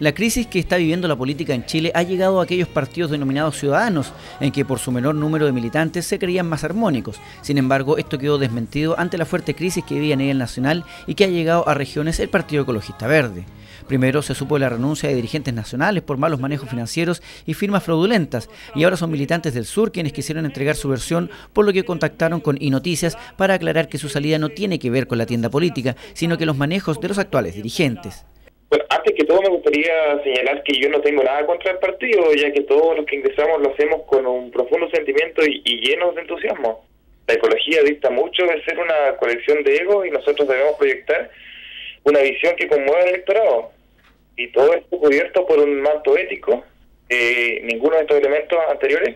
La crisis que está viviendo la política en Chile ha llegado a aquellos partidos denominados ciudadanos, en que por su menor número de militantes se creían más armónicos. Sin embargo, esto quedó desmentido ante la fuerte crisis que vivía a nivel nacional y que ha llegado a regiones el Partido Ecologista Verde. Primero se supo la renuncia de dirigentes nacionales por malos manejos financieros y firmas fraudulentas, y ahora son militantes del sur quienes quisieron entregar su versión, por lo que contactaron con Inoticias para aclarar que su salida no tiene que ver con la tienda política, sino que los manejos de los actuales dirigentes. Antes que todo me gustaría señalar que yo no tengo nada contra el partido, ya que todos los que ingresamos lo hacemos con un profundo sentimiento y, llenos de entusiasmo. La ecología dista mucho de ser una colección de egos y nosotros debemos proyectar una visión que conmueva al electorado. Y todo esto cubierto por un manto ético, eh, ninguno de estos elementos anteriores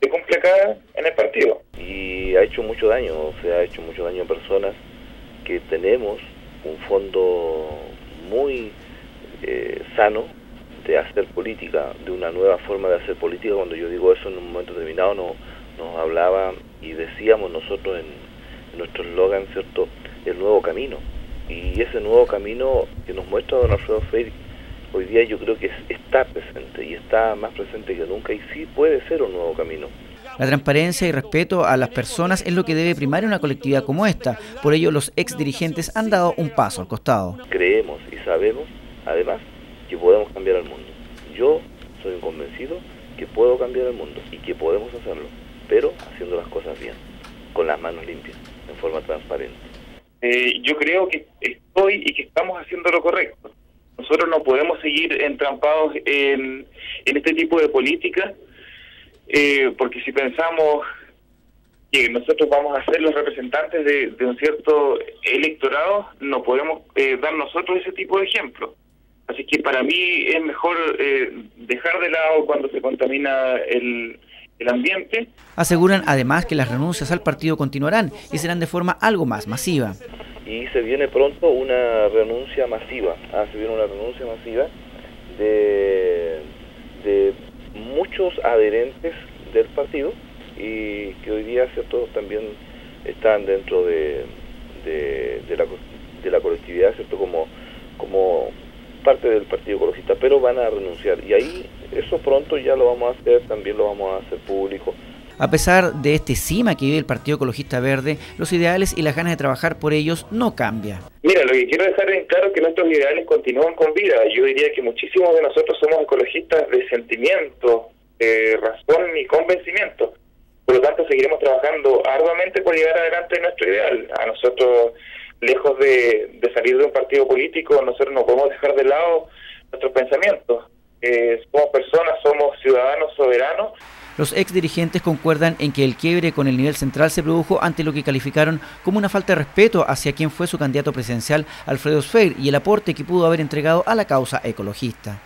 se cumple acá en el partido. Y ha hecho mucho daño, o sea, ha hecho mucho daño a personas que tenemos un fondo muy eh, sano de hacer política, de una nueva forma de hacer política. Cuando yo digo eso en un momento determinado no, nos hablaba y decíamos nosotros en, nuestro eslogan, ¿cierto?, el nuevo camino. Y ese nuevo camino que nos muestra don Alfredo Freire hoy día yo creo que está presente y está más presente que nunca y sí puede ser un nuevo camino. La transparencia y respeto a las personas es lo que debe primar en una colectividad como esta. Por ello, los ex dirigentes han dado un paso al costado. Creemos y sabemos, además, que podemos cambiar el mundo. Yo soy convencido que puedo cambiar el mundo y que podemos hacerlo, pero haciendo las cosas bien, con las manos limpias, en forma transparente. Eh, yo creo que estoy y que estamos haciendo lo correcto. Nosotros no podemos seguir entrampados en, este tipo de políticas eh, porque si pensamos que nosotros vamos a ser los representantes de, un cierto electorado, no podemos eh, dar nosotros ese tipo de ejemplo. Así que para mí es mejor eh, dejar de lado cuando se contamina el, el ambiente. Aseguran además que las renuncias al partido continuarán y serán de forma algo más masiva. Y se viene pronto una renuncia masiva, ah, se viene una renuncia masiva de, de muchos adherentes del partido y que hoy día cierto también están dentro de, de, la, de la colectividad cierto como como parte del partido ecologista pero van a renunciar y ahí eso pronto ya lo vamos a hacer también lo vamos a hacer público a pesar de este cima que vive el Partido Ecologista Verde, los ideales y las ganas de trabajar por ellos no cambian. Mira, lo que quiero dejar en claro es que nuestros ideales continúan con vida. Yo diría que muchísimos de nosotros somos ecologistas de sentimiento, de razón y convencimiento. Por lo tanto, seguiremos trabajando arduamente por llegar adelante en nuestro ideal. A nosotros, lejos de, salir de un partido político, nosotros no podemos dejar de lado nuestros pensamientos. Eh, somos personas, somos ciudadanos soberanos los ex dirigentes concuerdan en que el quiebre con el nivel central se produjo ante lo que calificaron como una falta de respeto hacia quien fue su candidato presidencial, Alfredo Sfeir, y el aporte que pudo haber entregado a la causa ecologista.